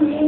me.